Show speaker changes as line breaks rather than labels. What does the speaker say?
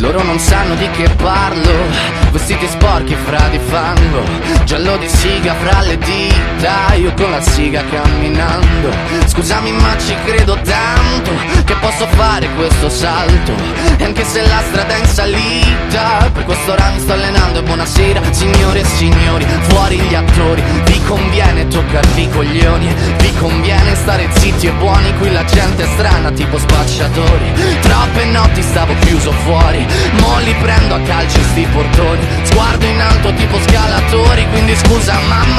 loro non sanno di che parlo. Vestiti sporchi fra di fango. Giallo di siga fra le dita. Io con la siga camminando. Scusami ma ci credo tanto Che posso fare questo salto. E anche se la strada è in salita Per questo ora mi sto allenando. E buonasera Signore e signori, fuori gli attori. Vi conviene toccarvi i coglioni. Vi conviene stare zitti e buoni. Qui la gente è strana tipo spacciatori. Troppe notti stavo chiuso alto tipo